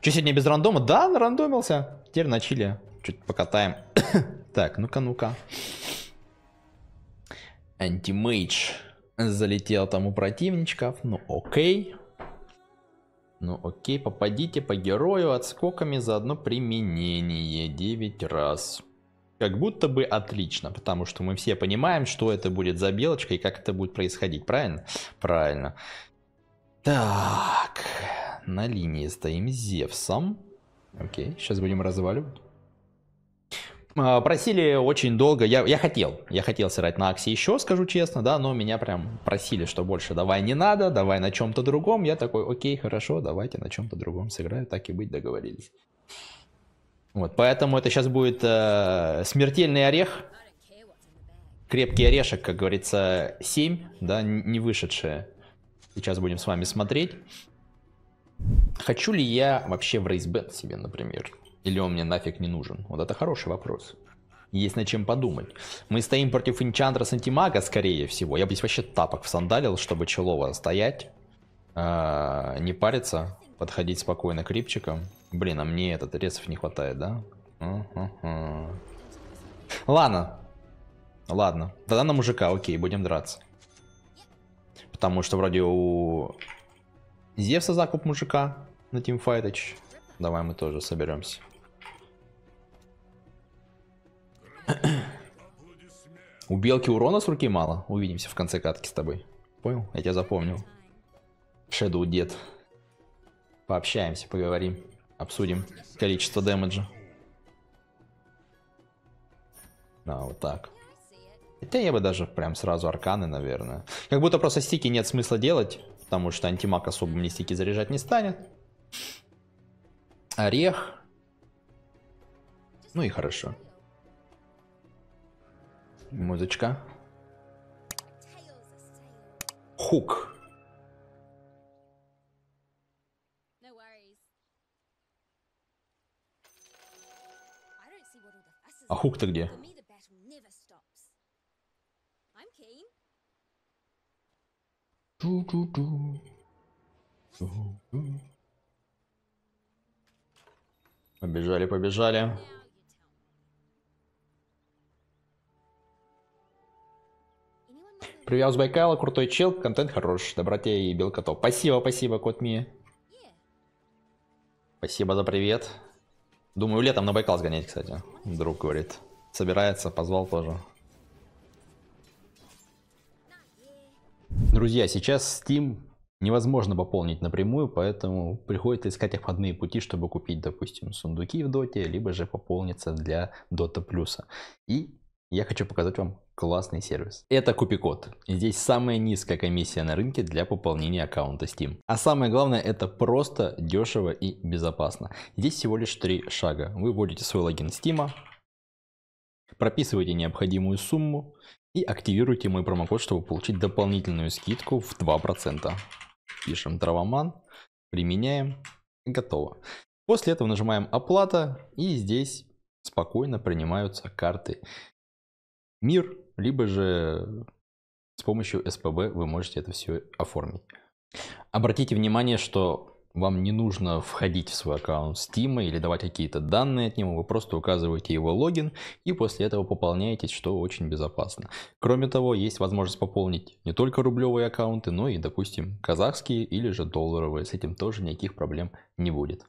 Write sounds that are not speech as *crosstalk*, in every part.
Че сегодня без рандома? Да, рандомился. Теперь на. Чуть покатаем. *coughs* так, ну-ка, ну-ка. Антимейдж. Залетел там у противничков. Ну окей. Ну окей, попадите по герою отскоками за одно применение. 9 раз. Как будто бы отлично, потому что мы все понимаем, что это будет за белочка и как это будет происходить, правильно? Правильно. Так, на линии стоим с Зевсом. Окей, сейчас будем разваливать. А, просили очень долго, я, я хотел, я хотел сыграть на Аксе еще, скажу честно, да, но меня прям просили, что больше давай не надо, давай на чем-то другом. Я такой, окей, хорошо, давайте на чем-то другом сыграю, так и быть, договорились. Вот, поэтому это сейчас будет э, смертельный орех, крепкий орешек, как говорится, 7, да, не вышедшие. Сейчас будем с вами смотреть. Хочу ли я вообще в рейсбет себе, например? Или он мне нафиг не нужен? Вот это хороший вопрос. Есть над чем подумать. Мы стоим против Инчандра с антимага, скорее всего. Я бы здесь вообще тапок всандалил, чтобы Челово стоять, э, не париться, подходить спокойно к рипчикам. Блин, а мне этот ресов не хватает, да? Ладно. Ладно. Тогда на мужика, окей, будем драться. Потому что вроде у Зевса закуп мужика на тимфайтач. Давай мы тоже соберемся. У белки урона с руки мало. Увидимся в конце катки с тобой. Понял? Я тебя запомнил. Шэдоу дед. Пообщаемся, поговорим. Обсудим количество дэмэджа. Да, вот так. Хотя я бы даже прям сразу арканы, наверное. Как будто просто стики нет смысла делать, потому что антимаг особо мне стики заряжать не станет. Орех. Ну и хорошо. Музычка. Хук. А хук-то где? Побежали, побежали. Привет с Байкала, крутой чел, контент хорош, доброте и белкотов. Спасибо, спасибо, кот Ми. Спасибо за привет. Думаю, летом на Байкал сгонять, кстати. Друг говорит. Собирается, позвал тоже. Друзья, сейчас Steam невозможно пополнить напрямую, поэтому приходится искать обходные пути, чтобы купить, допустим, сундуки в доте, либо же пополниться для дота плюса. И я хочу показать вам классный сервис. Это Купикод. Здесь самая низкая комиссия на рынке для пополнения аккаунта Steam. А самое главное, это просто дешево и безопасно. Здесь всего лишь три шага. Вы вводите свой логин Steam, прописываете необходимую сумму и активируйте мой промокод, чтобы получить дополнительную скидку в 2%. Пишем травоман, применяем, готово. После этого нажимаем оплата и здесь спокойно принимаются карты мир, либо же с помощью СПБ вы можете это все оформить. Обратите внимание, что вам не нужно входить в свой аккаунт Steam или давать какие-то данные от него, вы просто указываете его логин и после этого пополняете, что очень безопасно. Кроме того, есть возможность пополнить не только рублевые аккаунты, но и, допустим, казахские или же долларовые. С этим тоже никаких проблем не будет.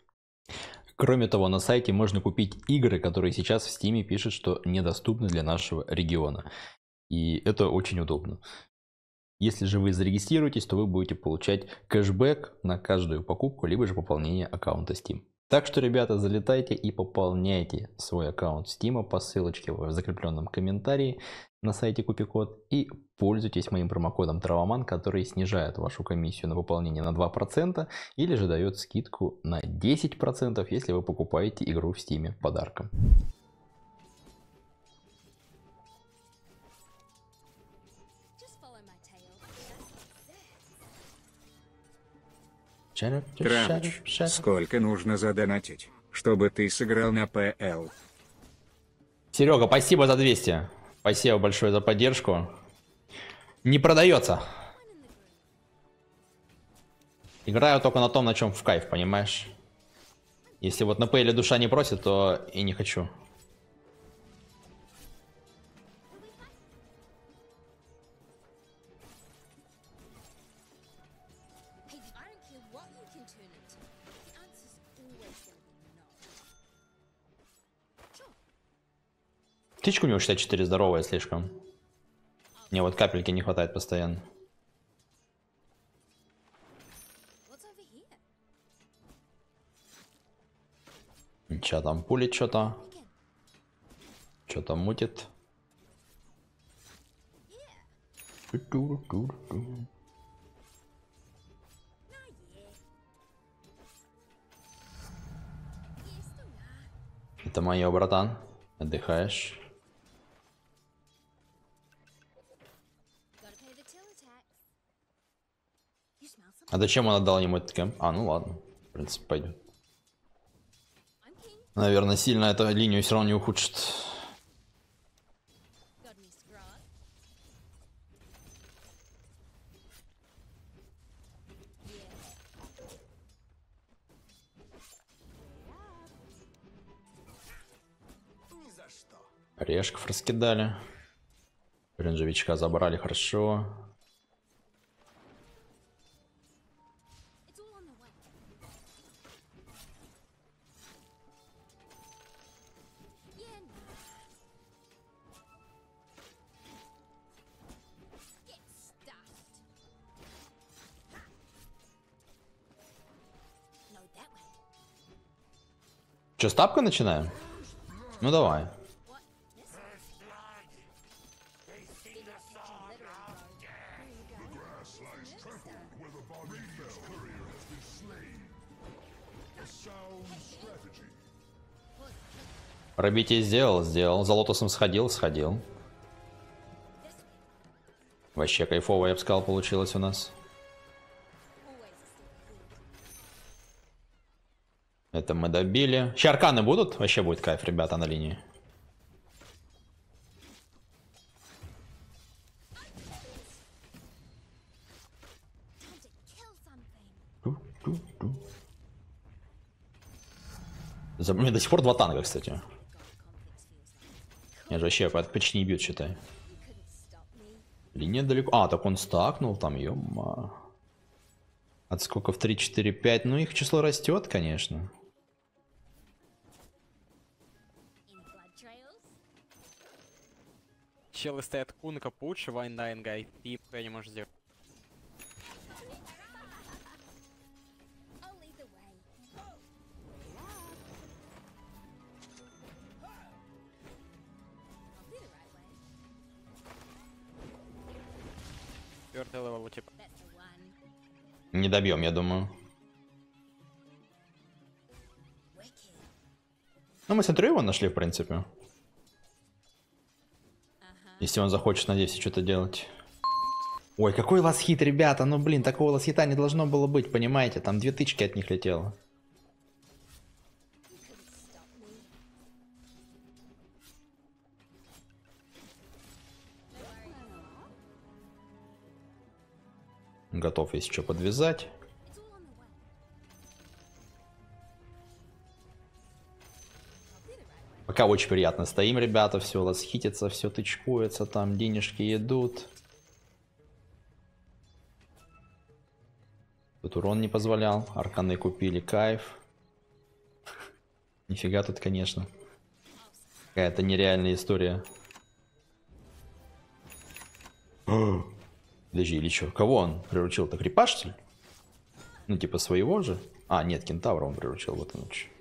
Кроме того, на сайте можно купить игры, которые сейчас в Steam пишут, что недоступны для нашего региона. И это очень удобно. Если же вы зарегистрируетесь, то вы будете получать кэшбэк на каждую покупку, либо же пополнение аккаунта Steam. Так что, ребята, залетайте и пополняйте свой аккаунт Steam по ссылочке в закрепленном комментарии на сайте Купикод и пользуйтесь моим промокодом Травоман, который снижает вашу комиссию на пополнение на 2% или же дает скидку на 10%, если вы покупаете игру в Steam подарком. Трамч, сколько нужно задонатить, чтобы ты сыграл на ПЛ? Серега, спасибо за 200. Спасибо большое за поддержку. Не продается. Играю только на том, на чем в кайф, понимаешь? Если вот на Пейле душа не просит, то и не хочу. Птичка у него 64 здоровая слишком. Мне вот капельки не хватает постоянно. Ничего там пулит что-то. Что-то мутит. Это мое, братан. Отдыхаешь. А зачем он отдал ему этот кемп? А, ну ладно. В принципе, пойдет. Наверное, сильно эту линию все равно не ухудшит. Орешков раскидали. Ренжевичка забрали хорошо. Че, стапка начинаем? Ну давай. Пробитие сделал, сделал. За лотосом сходил, сходил. Вообще кайфово, я бы сказал, получилось у нас. Это мы добили. Ща арканы будут? Вообще будет кайф, ребята, на линии. За- Мне до сих пор два танка, кстати. Я же вообще по- почти не бьют, считай. Линия далеко. А, так он стакнул там, ё От сколько в 3, 4, 5? Ну, их число растет, конечно. Челы стоят кунка, пуч, вайн дайнгай. И я не можешь сделать. Четвертый level, типа. Не добьем, я думаю. Ну, мы Центурион нашли, в принципе. Если он захочет, надеюсь, что-то делать. Ой, какой last hit, ребята. Ну, блин, такого last hit а не должно было быть, понимаете? Там две тычки от них летело. Готов, если что, подвязать. Пока очень приятно стоим, ребята. Все ласхитится, все тычкуется, там денежки идут. Тут урон не позволял. Арканы купили, кайф. Нифига тут, конечно. Какая-то нереальная история. Подожди, или что? Кого он приручил-то? Крепаш? Ну, типа своего же? А, нет, кентавра он приручил, вот он что.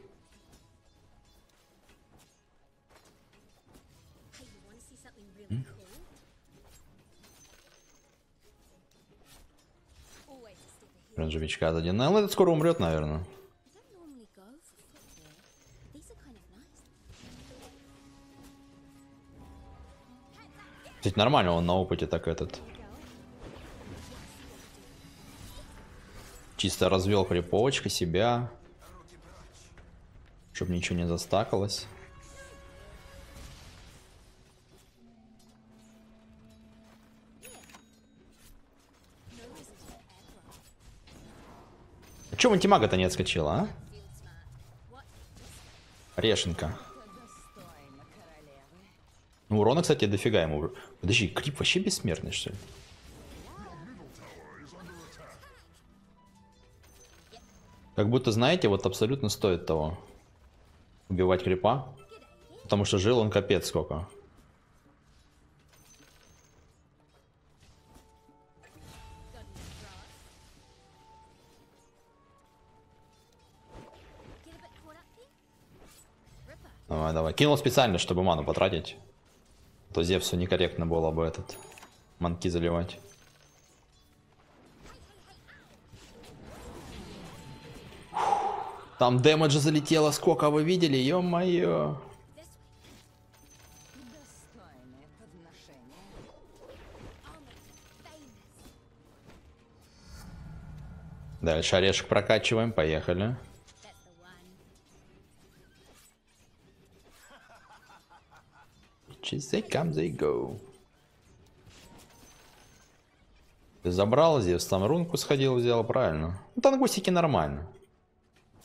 Normally go for footwear. These are kind of nice. Кстати, нормально, он на опыте так этот. Чисто развел криповочка себя. Чтоб ничего не застакалось. Чё антимага-то не отскочила, а? Решенка. Ну, урона, кстати, дофига ему. Подожди, Крип вообще бессмертный, что ли? Как будто, знаете, вот абсолютно стоит того. Убивать Крипа. Потому что жил он капец сколько. Давай, давай. Кинул специально, чтобы ману потратить. А То Зевсу некорректно было бы этот манки заливать. Там дэмэджа залетело сколько, вы видели? Ё-моё. Дальше орешек прокачиваем, поехали. That's Bitches, they come, they go. Ты забрал Зевс, там рунку сходил, взял, правильно. Ну, тангусики нормально.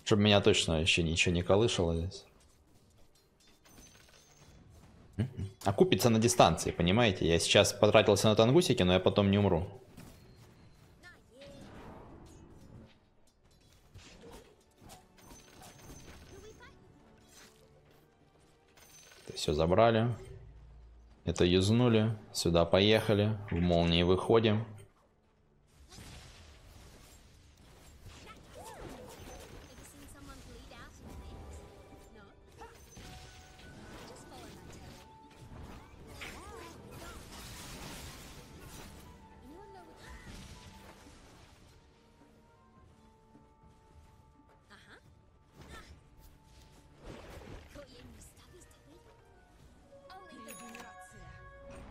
Чтобы меня точно еще ничего не колышало здесь. Мгм. Окупится на дистанции, понимаете? Я сейчас потратился на тангусики, но я потом не умру. Все забрали. Это юзнули. Сюда поехали. В молнии выходим.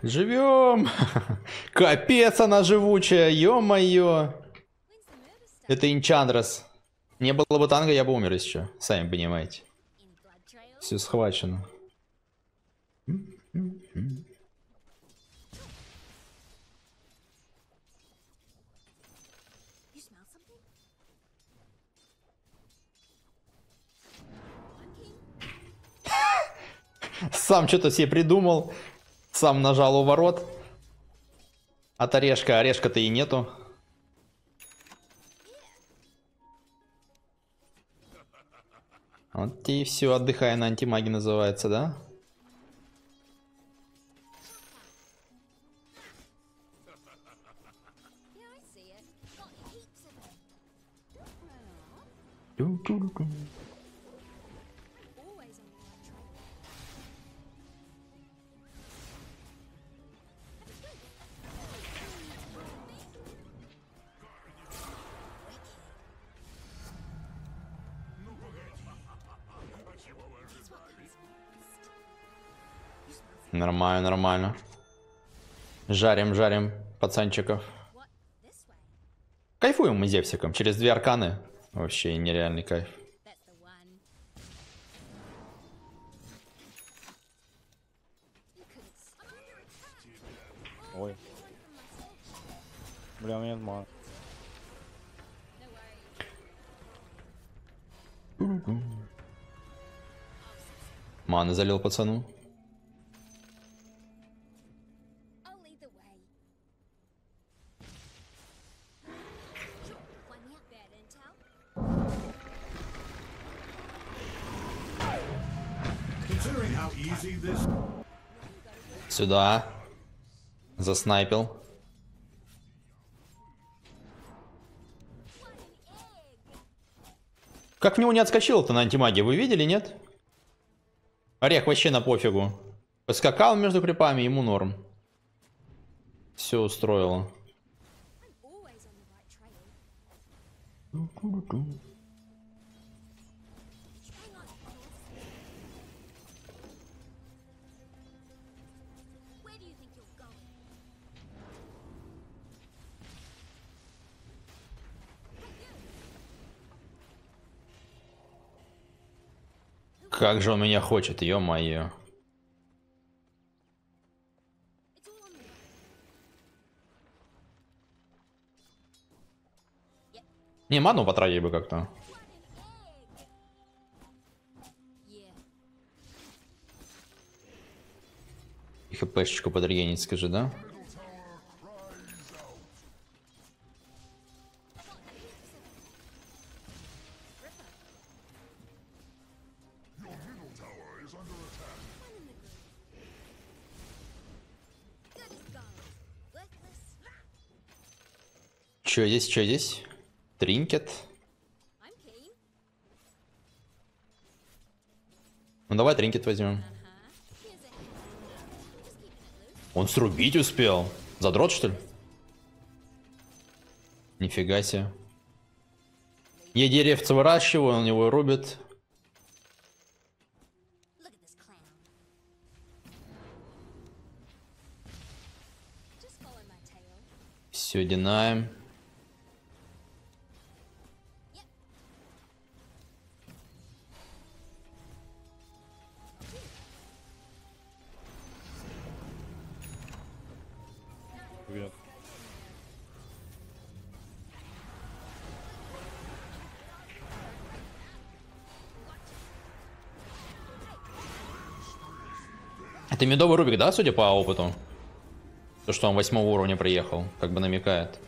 Живем! *laughs* Капец она живучая, ё-моё! Это Инчандрас. Не было бы танга, я бы умер еще. Сами понимаете. Все схвачено. *laughs* Сам что-то себе придумал. Сам нажал у ворот. От орешка. Орешка-то и нету. Вот и все, отдыхай на антимаге называется, да? Yeah, Нормально, нормально. Жарим, жарим пацанчиков. Кайфуем мы Зевсиком. Через две арканы. Вообще нереальный кайф. Ой. Бля, у меня нет мана. Залил пацану. Сюда. Заснайпил. Как в него не отскочил-то на антимаге, вы видели, нет? Орех вообще на пофигу. Поскакал между крипами, ему норм. Все устроило. Как же он меня хочет, ё-моё. Не, ману потратили бы как-то. И хпшечку подрегенить, скажи, да? Че здесь, че здесь? Тринкет. Ну давай тринкет возьмем. Он срубить успел. Задрот, что ли? Нифига себе. Я деревца выращиваю, он его рубит. Look at Это медовый рубик, да, судя по опыту? То, что он восьмого уровня приехал, как бы намекает.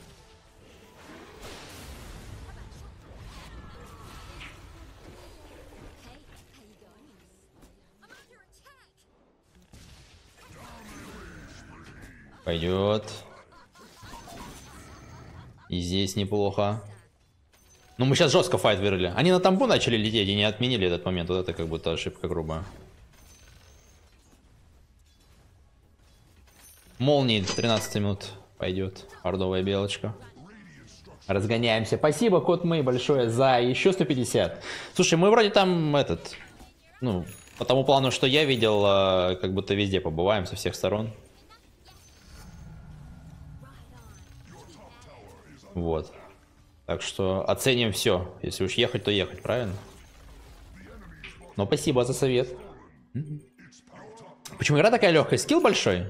Пойдет. И здесь неплохо. Ну, мы сейчас жестко файт вырыли. Они на тамбу начали лететь и не отменили этот момент. Вот это как будто ошибка грубая. Молнии 13 минут пойдет. Ордовая белочка. Разгоняемся. Спасибо, кот мы большое за еще 150. Слушай, мы вроде там этот... Ну, по тому плану, что я видел, э, как будто везде побываем со всех сторон. Вот. Так что оценим все. Если уж ехать, то ехать, правильно? Но спасибо за совет. Почему игра такая легкая? Скилл большой?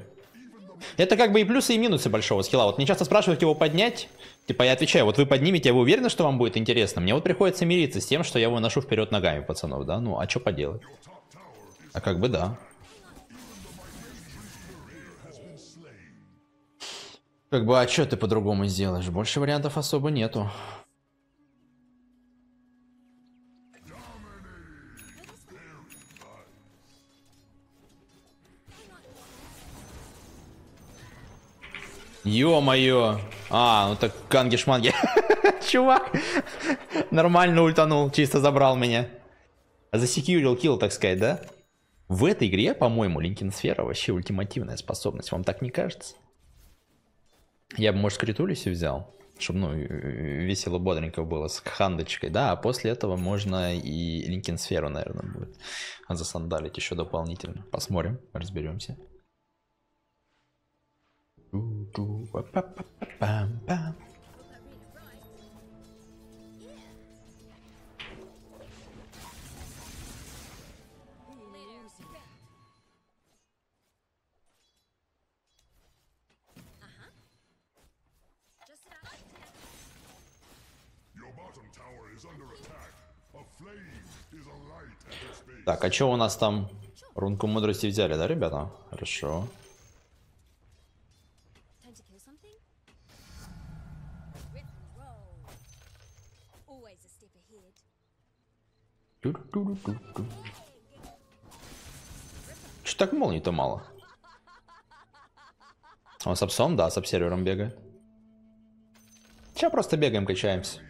Это как бы и плюсы, и минусы большого скилла. Вот мне часто спрашивают его поднять. Типа я отвечаю, вот вы поднимете, а вы уверены, что вам будет интересно? Мне вот приходится мириться с тем, что я его ношу вперед ногами, пацанов, да? Ну, а что поделать? А как бы да. Как бы, а что ты по-другому сделаешь? Больше вариантов особо нету. Ё-моё. А, ну так канги-шманги. *laughs* Чувак нормально ультанул, чисто забрал меня. Засекьюрил килл, так сказать, да? В этой игре, по-моему, Линкин Сфера вообще ультимативная способность. Вам так не кажется? Я бы, может, Критулиси взял, чтобы, ну, весело бодренько было с хандочкой, да, а после этого можно и Линкин Сферу, наверное, будет засандалить еще дополнительно. Посмотрим, разберемся. Так, а что у нас там? Рунку мудрости взяли, да, ребята? Хорошо. Чё так молний-то мало? Он с апсом, да, с апсервером бегает. Сейчас просто бегаем, качаемся.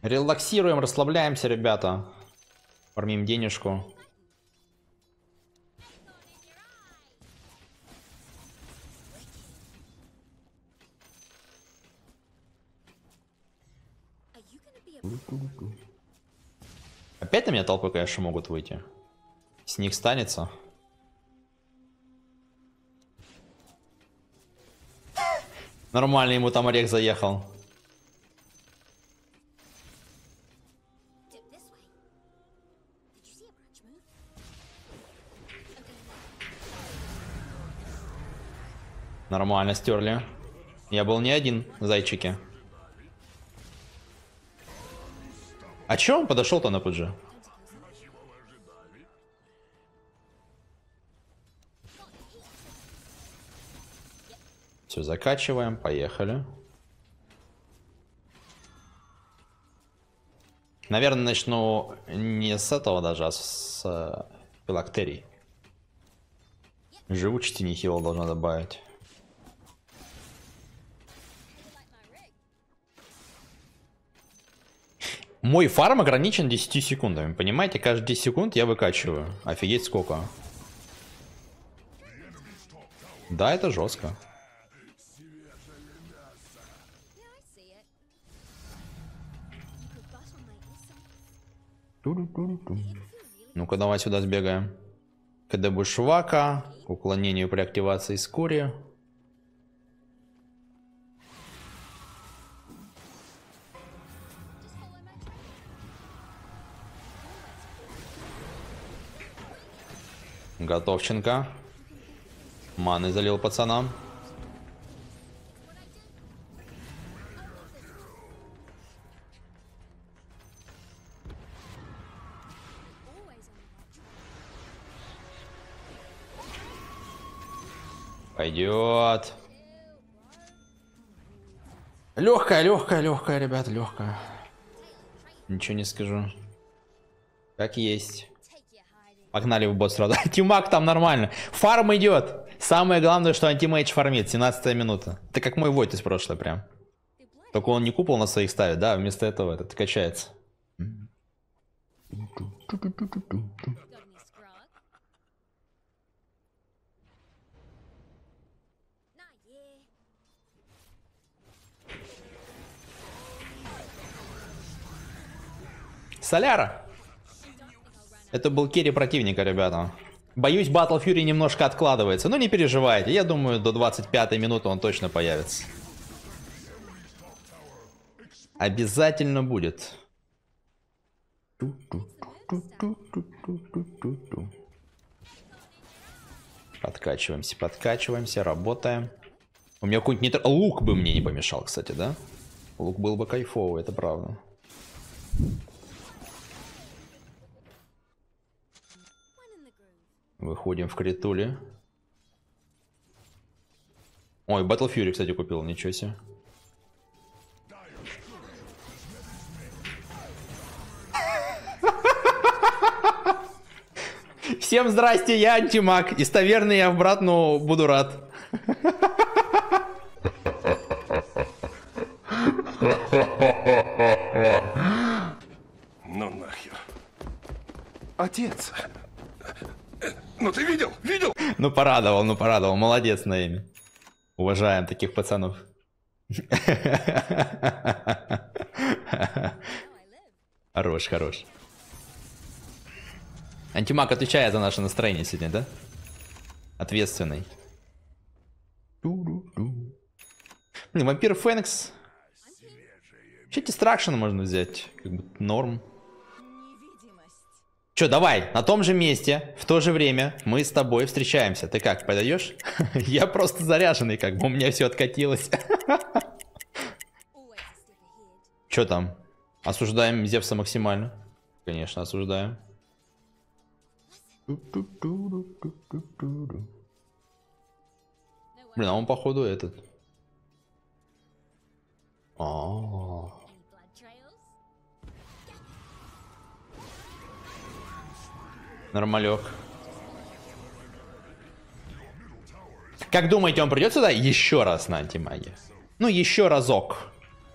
Релаксируем, расслабляемся, ребята. Фармим денежку. Опять на меня толпы, конечно, могут выйти. С них станется. Нормально ему там орех заехал. Нормально стерли. Я был не один, зайчики. А чё он подошел-то на ПДЖ? Все, закачиваем, поехали. Наверное, начну не с этого даже, а с э, филактерий. Живучести нехило должна добавить. Мой фарм ограничен 10 секундами, понимаете? Каждые 10 секунд я выкачиваю. Офигеть сколько. Да, это жестко. Ну-ка, давай сюда сбегаем. КД Бушвака, к уклонению при активации скори. Готовченко. Маны залил пацанам. Пойдет. Легкая, легкая, легкая, ребята, легкая. Ничего не скажу. Как есть. Погнали в бот сразу. *laughs* Антимаг там нормально. Фарм идет. Самое главное, что антимейдж фармит. 17 минута. Это как мой войт из прошлого прям. Только он не купол на своих ставит, да, вместо этого этот качается. Соляра. Это был керри противника, ребята. Боюсь, Battle Fury немножко откладывается. Но не переживайте, я думаю, до 25 минуты он точно появится. Обязательно будет. Подкачиваемся, подкачиваемся, работаем. У меня какой-нибудь нитро... Лук бы мне не помешал, кстати, да? Лук был бы кайфовый, это правда. Выходим в критули. Ой, Battle Fury, кстати, купил, ничего себе. Всем здрасте, я Антимаг. Из таверны я в братну буду рад. Ну нахер. Отец. Ну ты видел? Видел? Ну порадовал, ну порадовал. Молодец, Наэми. Уважаем таких пацанов. Хорош, хорош. Антимаг отвечает за наше настроение сегодня, да? Ответственный. Блин, вампир Феникс. Вообще дистракшн можно взять. Как бы норм. Че, давай, на том же месте, в то же время мы с тобой встречаемся. Ты как, подойдешь? *laughs* Я просто заряженный, как бы у меня все откатилось. *laughs* Че там? Осуждаем Зевса максимально. Конечно, осуждаем. Блин, а он походу этот. А, Нормалек. Как думаете, он придет сюда еще раз на антимаге? Ну, еще разок.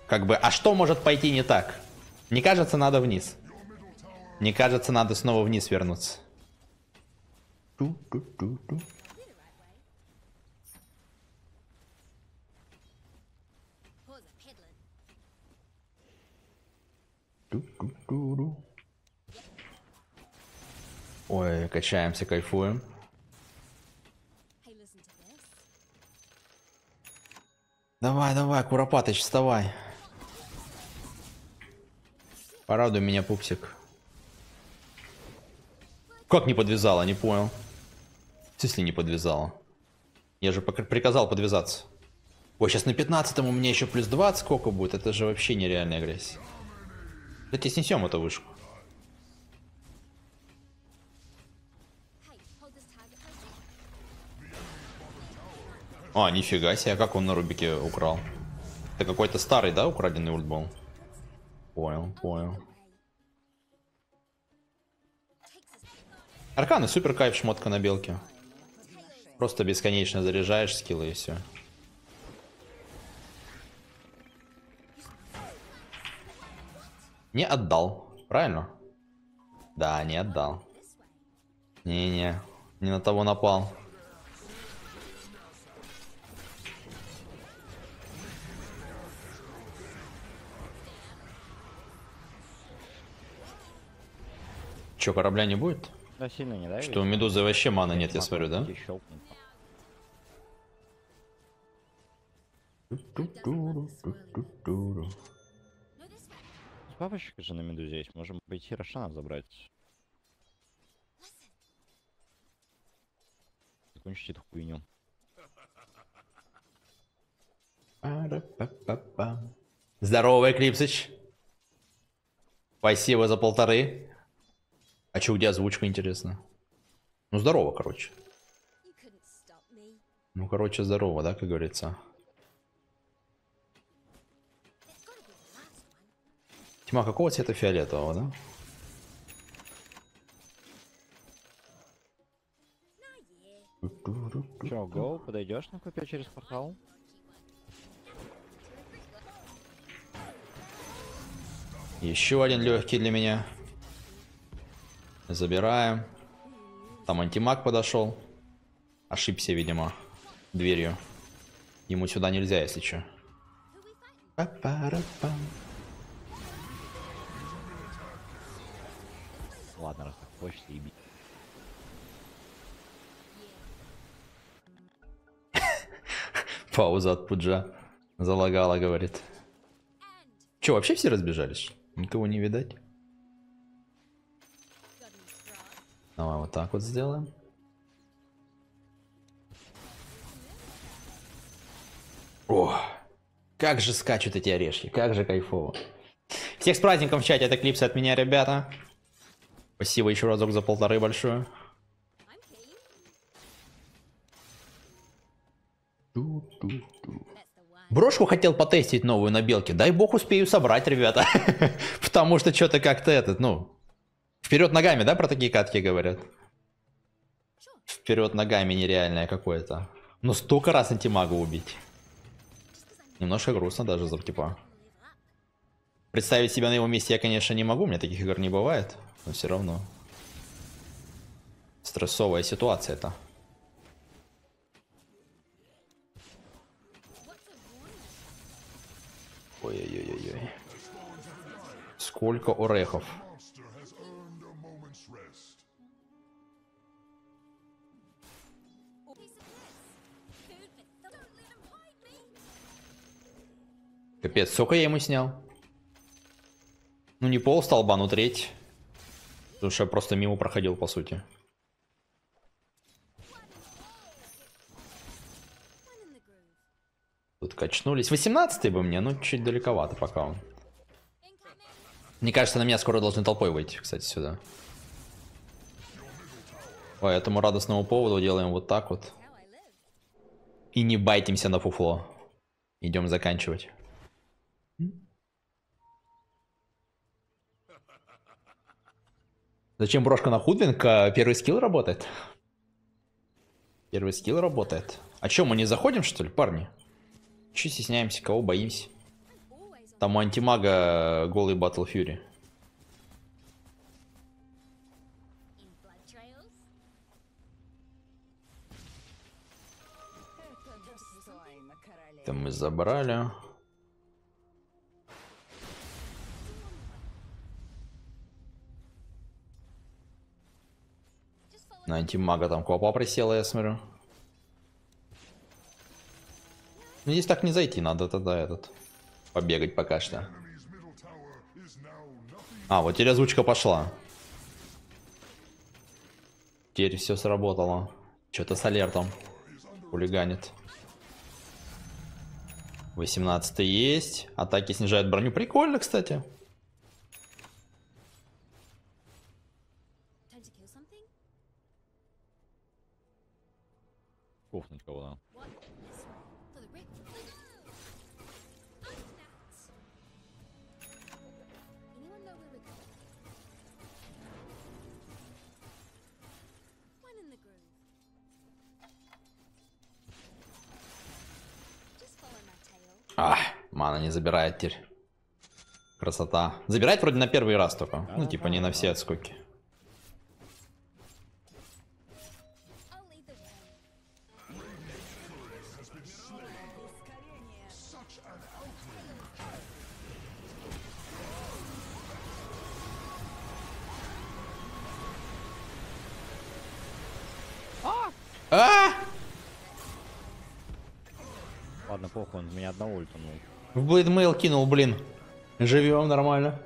Как бы, а что может пойти не так? Не кажется, надо вниз. Не кажется, надо снова вниз вернуться. Ту-ту-ту-ту. Pause a peddling. Ту-ту-ту-ру. Ой, качаемся, кайфуем. Давай, давай, Куропатыч, вставай. Порадуй меня, пупсик. Как не подвязала, не понял. Смысле не подвязала? Я же приказал подвязаться. Ой, сейчас на 15 у меня еще плюс 20 сколько будет? Это же вообще нереальная агрессия. Давайте снесем эту вышку. А, нифига себе, а как он на Рубике украл? Это какой-то старый, да, украденный ультбол? Понял, понял. Арканы супер кайф шмотка на белке. Просто бесконечно заряжаешь скиллы и все. Не отдал, правильно? Да, не отдал. Не-не, не на того напал. Че, корабля не будет? Да, сильно не давит. Что у Медузы вообще маны нет, я смотрю, да? Way. Бабочка же на медузе есть. Можем пойти Рошана забрать. Закончить эту хуйню. Здорово, Эклипсыч. Спасибо за полторы. А че, где озвучка, интересно? Ну, здорово, короче. Ну, короче, здорово, да, как говорится. Тьма какого цвета фиолетового, да? Че, гоу, подойдешь на копье через портал? Еще один легкий для меня. Забираем. Там антимаг подошел. Ошибся, видимо, дверью. Ему сюда нельзя, если что. Ладно, раз так хочется, и *laughs* Пауза от Пуджа. Залагала, говорит. Че, вообще все разбежались? Никого не видать? Давай вот так вот сделаем. О, как же скачут эти орешки, как же кайфово. Всех с праздником в чате, это клипсы от меня, ребята. Спасибо еще разок за полторы one. Брошку хотел потестить новую на белке. Дай бог успею собрать, ребята. *laughs* Потому что что-то как-то этот, ну... Вперед ногами, да, про такие катки говорят? Вперед ногами нереальное какое-то. Ну столько раз антимага убить. Немножко грустно даже за типа. Представить себя на его месте я, конечно, не могу, у меня таких игр не бывает, но все равно. Стрессовая ситуация это. Ой-ой-ой-ой. Сколько орехов. Капец, сколько я ему снял? Ну не пол столба, но треть. Потому что я просто мимо проходил, по сути. Тут качнулись. 18 бы мне, ну чуть далековато пока он. Мне кажется, на меня скоро должны толпой выйти, кстати, сюда. По этому радостному поводу делаем вот так вот. И не байтимся на фуфло. Идем заканчивать. Зачем брошка на Худвинг? А, Первый скилл работает. Первый скилл работает. А чё, мы не заходим, что ли, парни? Че стесняемся, кого боимся? Там у антимага голый Батл Фьюри. Это мы забрали. На антимага там копа присела, я смотрю. Ну, здесь так не зайти, надо тогда этот... Побегать пока что. А, вот теперь озвучка пошла. Теперь все сработало. Что-то с алертом. Хулиганит. 18 есть. Атаки снижают броню. Прикольно, кстати. кофнуть кого-то. А, мана не забирает теперь. Красота. Забирает вроде на первый раз только. Ну, типа, не на все отскоки. В блейдмейл кинул, блин. Живем нормально.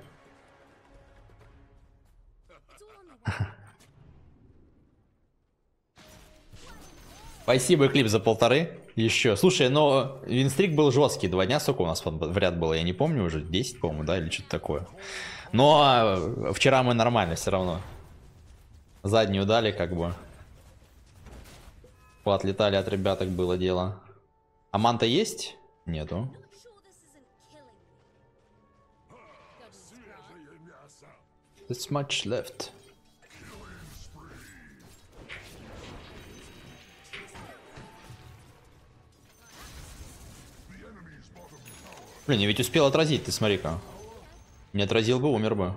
*laughs* Спасибо, клип за полторы. Еще. Слушай, но винстрик был жесткий. Два дня, сколько у нас в ряд было, я не помню уже. 10, по-моему, да, или что-то такое. Но а, вчера мы нормально все равно. Заднюю дали, как бы. Поотлетали от ребяток было дело. А манта есть? Нету. There's much left. Блин, я ведь успел отразить, ты смотри-ка. Не отразил бы, умер бы.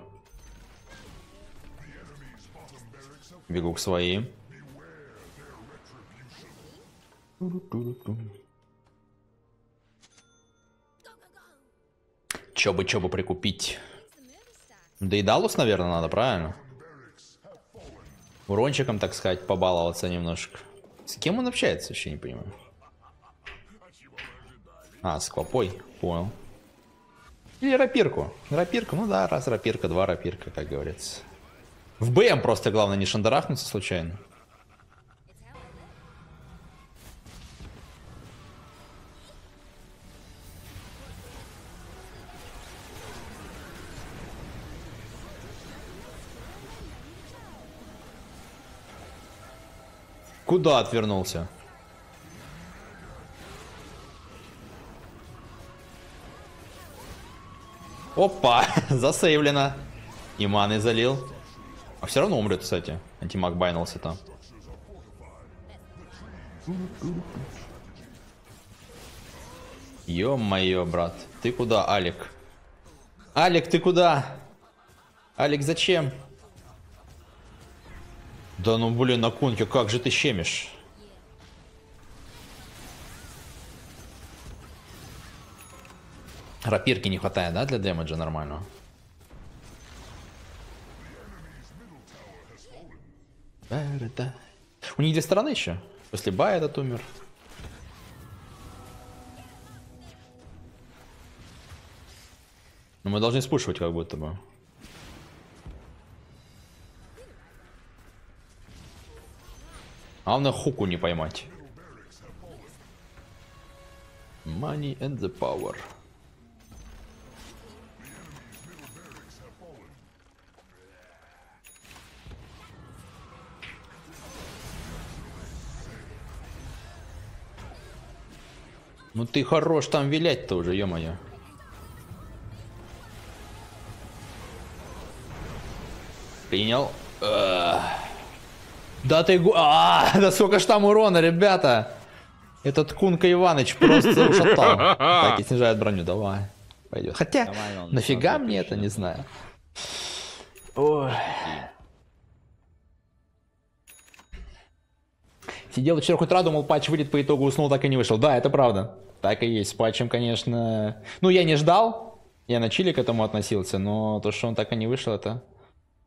Бегу к своим. Чё бы, чё бы прикупить? Да и Далус, наверное, надо, правильно? Урончиком, так сказать, побаловаться немножко. С кем он общается, вообще не понимаю. А, с Квапой, понял. Или рапирку. Рапирку, ну да, раз рапирка, два рапирка, как говорится. В БМ просто главное не шандарахнуться случайно. Куда отвернулся? Опа, *laughs* засейвлено. И маны залил. А все равно умрет, кстати. Антимаг байнался там. Ё-моё, брат. Ты куда, Алик? Алик, ты куда? Алик, зачем? Да ну блин, на кунке, как же ты щемишь? Рапирки не хватает, да, для дэмэджа нормального? У них две стороны еще. После бая этот умер. Но мы должны спушивать как будто бы. Главное хуку не поймать. Money and the power. Ну ты хорош там вилять-то уже, ё-моё. Принял. Эх. Да ты... гу- А, *laughs* да сколько ж там урона, ребята! Этот Кунка Иваныч просто ушатал. *laughs* Так, и снижает броню, давай. Пойдет. Хотя, Давай, нафига мне это, не знаю. Ой. Сидел вчера к утра, думал, патч выйдет, по итогу уснул, так и не вышел. Да, это правда. Так и есть. С патчем, конечно... Ну, я не ждал. Я на чили к этому относился, но то, что он так и не вышел, это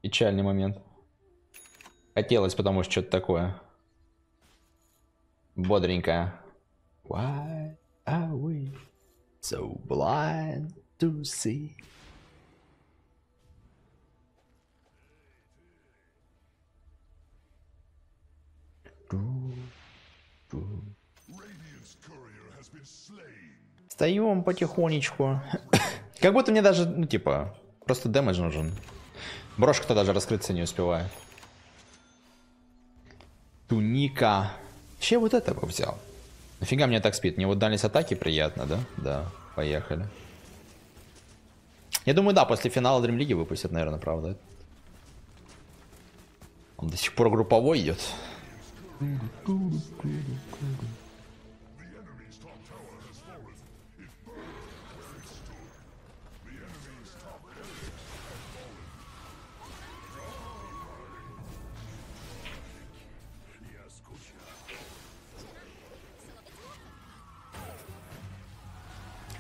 печальный момент. Хотелось, потому что что-то такое. Бодренькое. Why are we so blind to see? Встаем потихонечку. Как будто мне даже, ну типа, просто дэмэдж нужен. Брошка-то даже раскрыться не успевает. Туника. Че вот это бы взял? Нафига мне так спит? Мне вот дальность атаки приятно, да? Да, поехали. Я думаю, да, после финала League выпустят, наверное, правда. Он до сих пор групповой идет.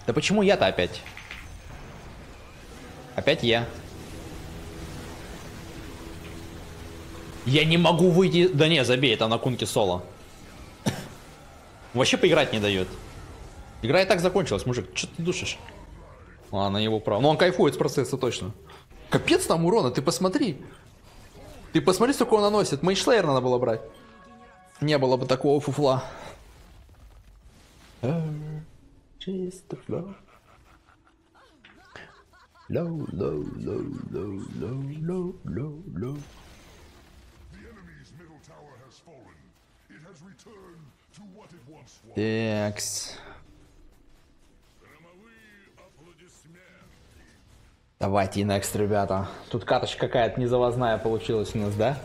Да почему я-то опять? Опять я. Я не могу выйти... Да не, забей, это на кунке соло. *coughs* Вообще поиграть не дает. Игра и так закончилась, мужик. Че ты душишь? Ладно, его право. Но он кайфует с процесса точно. Капец там урона, ты посмотри. Ты посмотри, сколько он наносит. Мейншлейер надо было брать. Не было бы такого фуфла. Чисто. It has returned to what it once was. Такс. Давайте next, ребята. Тут карточка какая-то незавозная получилась у нас, да?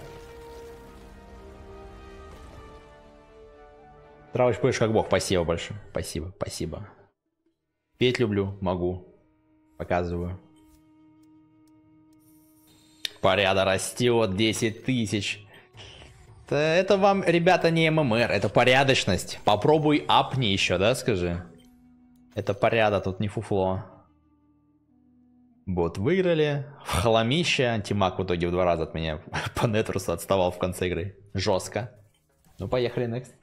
Травыч, будешь как бог. Спасибо большое. Спасибо, спасибо. Петь люблю, могу. Показываю. Поряда растет, 10 тысяч. Это, вам, ребята, не ММР, это порядочность. Попробуй апни еще, да, скажи? Это порядок, тут не фуфло. Вот, выиграли. В хламище. Антимаг в итоге в два раза от меня *laughs* по Нетрусу отставал в конце игры. Жестко. Ну, поехали, next.